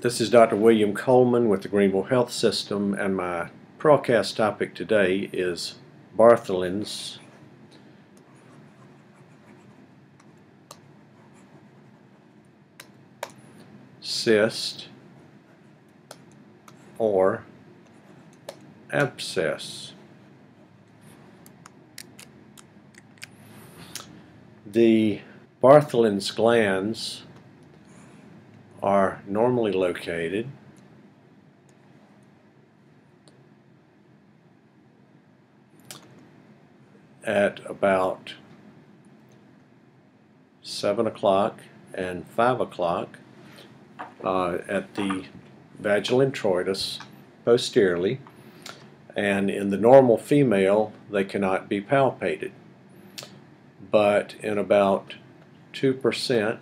This is Dr. William Coleman with the Greenville Health System, and my broadcast topic today is Bartholin's cyst or abscess. The Bartholin's glands are normally located at about 7 o'clock and 5 o'clock uh, at the vaginal introitus posteriorly and in the normal female they cannot be palpated. But in about 2%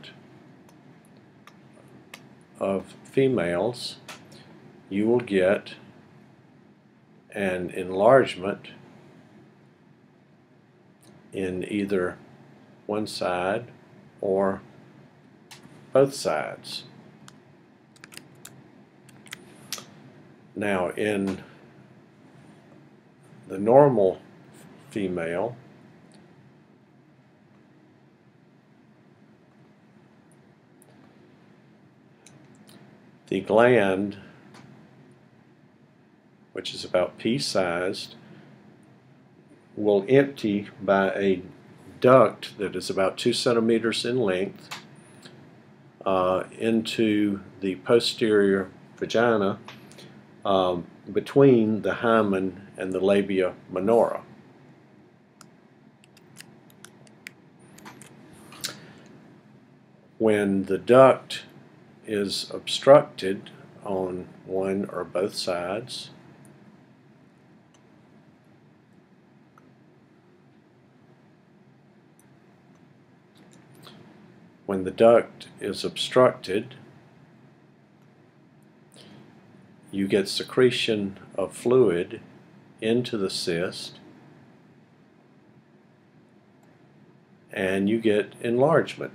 of females you will get an enlargement in either one side or both sides. Now in the normal female the gland, which is about pea-sized, will empty by a duct that is about two centimeters in length uh, into the posterior vagina um, between the hymen and the labia minora. When the duct is obstructed on one or both sides. When the duct is obstructed, you get secretion of fluid into the cyst and you get enlargement.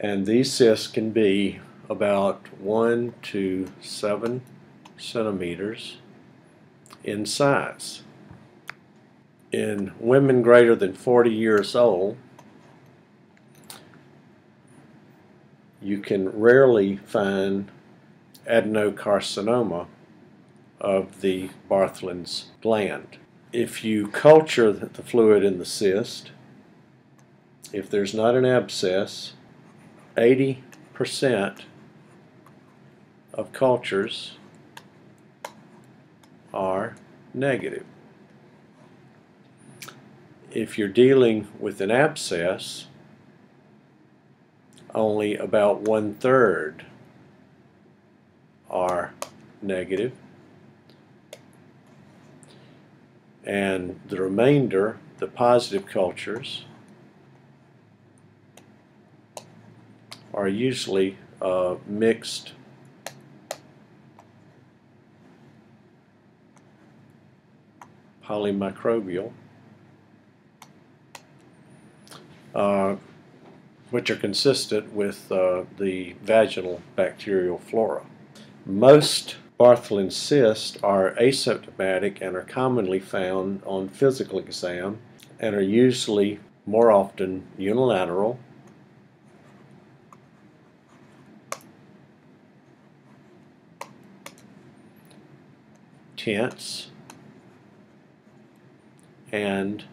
And these cysts can be about 1 to 7 centimeters in size. In women greater than 40 years old, you can rarely find adenocarcinoma of the Bartholin's gland. If you culture the fluid in the cyst, if there's not an abscess, 80% of cultures are negative. If you're dealing with an abscess, only about one third are negative, and the remainder, the positive cultures, are usually uh, mixed polymicrobial, uh, which are consistent with uh, the vaginal bacterial flora. Most Bartholin cysts are asymptomatic and are commonly found on physical exam and are usually more often unilateral tense and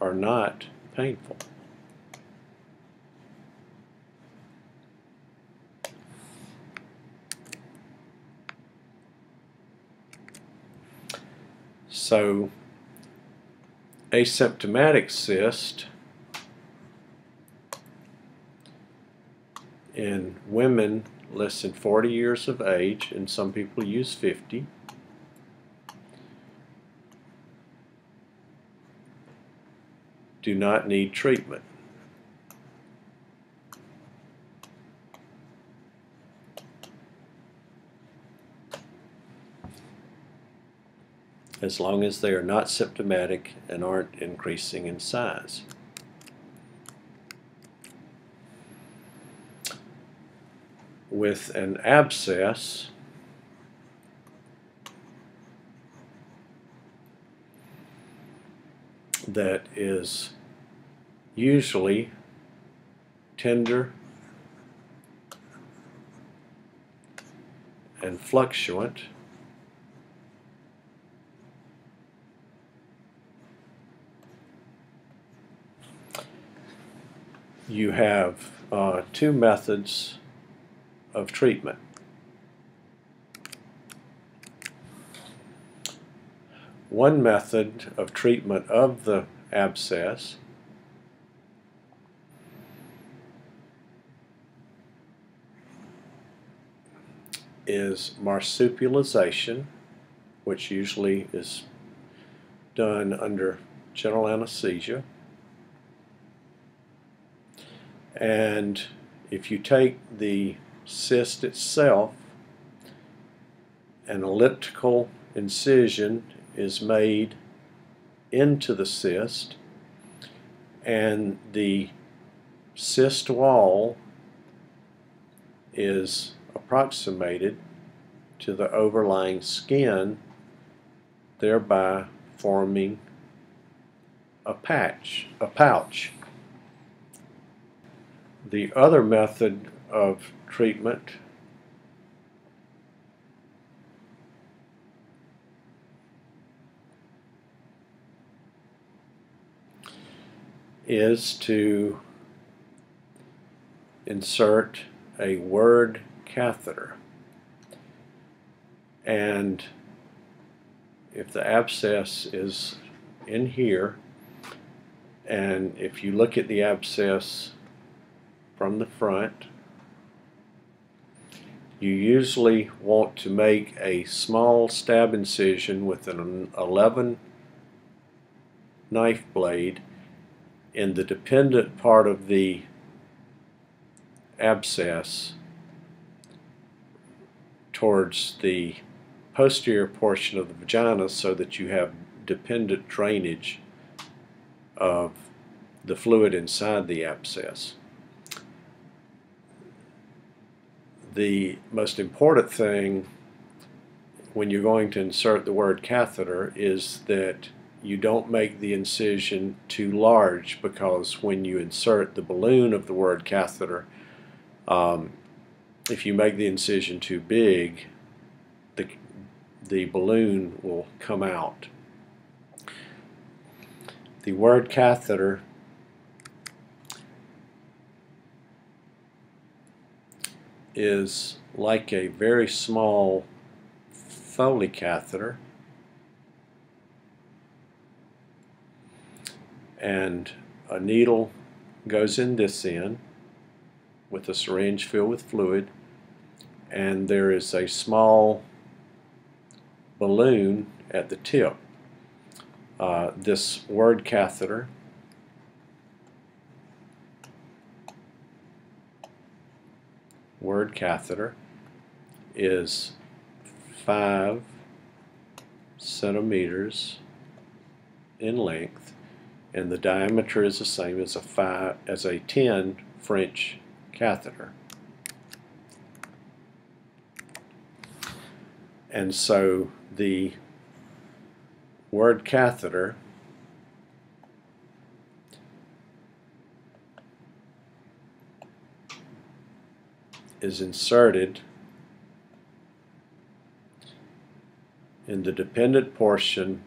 are not painful. So, asymptomatic cyst in women less than 40 years of age, and some people use 50. Do not need treatment. as long as they are not symptomatic and aren't increasing in size. with an abscess that is usually tender and fluctuant. You have uh, two methods of treatment. One method of treatment of the abscess is marsupialization, which usually is done under general anesthesia. And if you take the cyst itself, an elliptical incision is made into the cyst, and the cyst wall is approximated to the overlying skin, thereby forming a patch, a pouch. The other method of treatment is to insert a word catheter. And if the abscess is in here, and if you look at the abscess from the front, you usually want to make a small stab incision with an 11 knife blade in the dependent part of the abscess towards the posterior portion of the vagina so that you have dependent drainage of the fluid inside the abscess. The most important thing when you're going to insert the word catheter is that you don't make the incision too large because when you insert the balloon of the word catheter, um, if you make the incision too big, the, the balloon will come out. The word catheter is like a very small Foley catheter and a needle goes in this end with a syringe filled with fluid and there is a small balloon at the tip. Uh, this word catheter word catheter is five centimeters in length and the diameter is the same as a five as a 10 French catheter. And so the word catheter is inserted in the dependent portion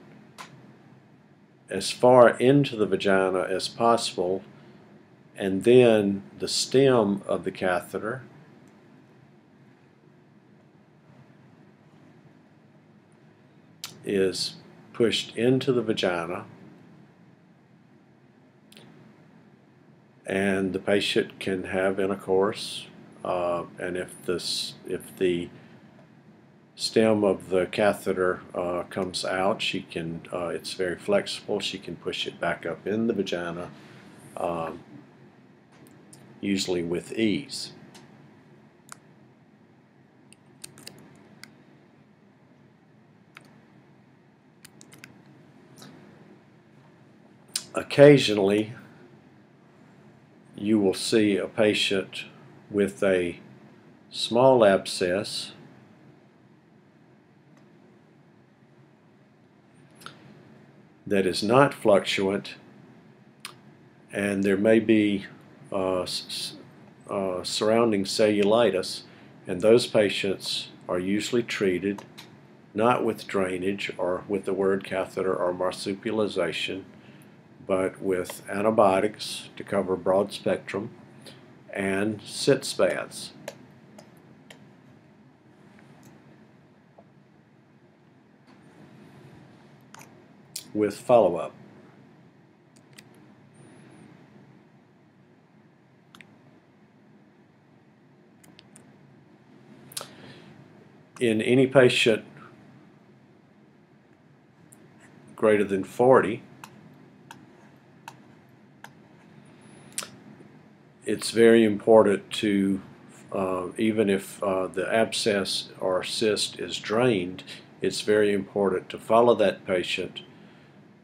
as far into the vagina as possible and then the stem of the catheter is pushed into the vagina and the patient can have intercourse uh, and if this if the stem of the catheter uh, comes out. She can uh, it's very flexible. She can push it back up in the vagina um, usually with ease. Occasionally you will see a patient with a small abscess that is not fluctuant and there may be uh, uh, surrounding cellulitis and those patients are usually treated not with drainage or with the word catheter or marsupialization but with antibiotics to cover broad spectrum and sitz baths. With follow-up. In any patient greater than 40, it's very important to, uh, even if uh, the abscess or cyst is drained, it's very important to follow that patient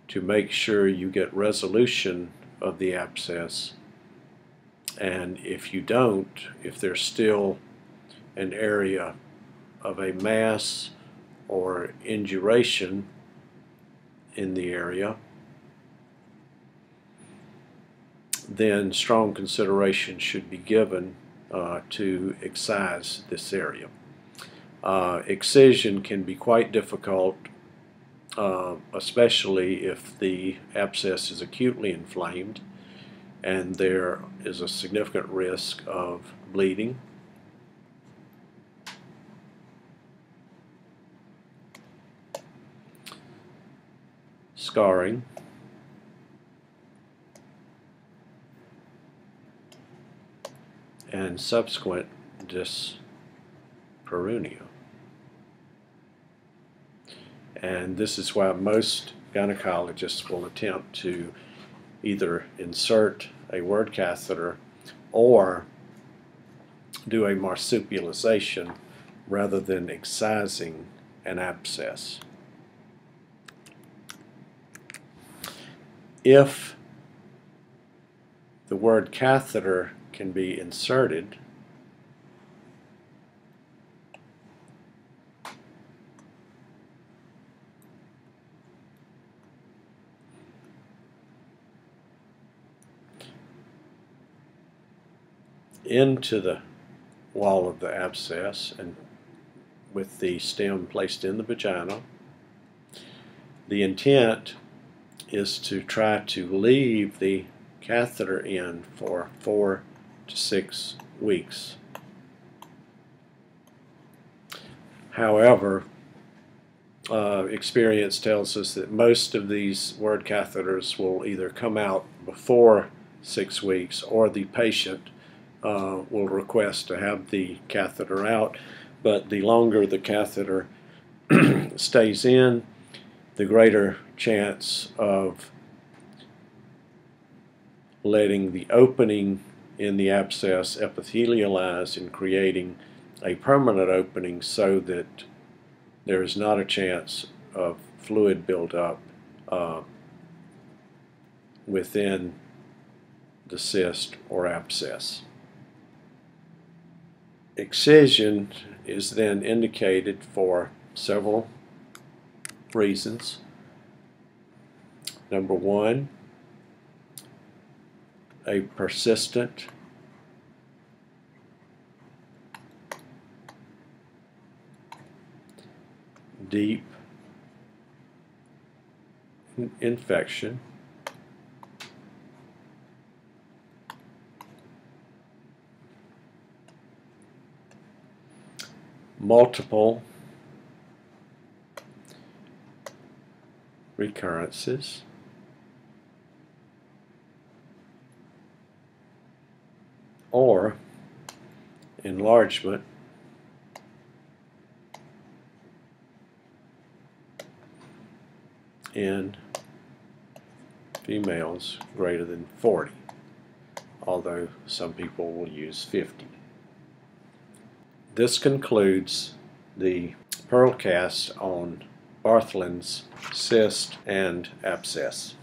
to make sure you get resolution of the abscess. And if you don't, if there's still an area of a mass or induration in the area, then strong consideration should be given uh, to excise this area. Uh, excision can be quite difficult uh, especially if the abscess is acutely inflamed and there is a significant risk of bleeding. Scarring. and subsequent dyspareunia. And this is why most gynecologists will attempt to either insert a word catheter or do a marsupialization rather than excising an abscess. If the word catheter can be inserted, into the wall of the abscess and with the stem placed in the vagina. The intent is to try to leave the catheter in for four to six weeks. However, uh, experience tells us that most of these word catheters will either come out before six weeks or the patient uh, will request to have the catheter out, but the longer the catheter stays in, the greater chance of letting the opening in the abscess epithelialize and creating a permanent opening so that there is not a chance of fluid buildup uh, within the cyst or abscess. Excision is then indicated for several reasons. Number one, a persistent deep infection multiple recurrences. or enlargement in females greater than 40, although some people will use 50. This concludes the Pearlcast on Bartholin's cyst and abscess.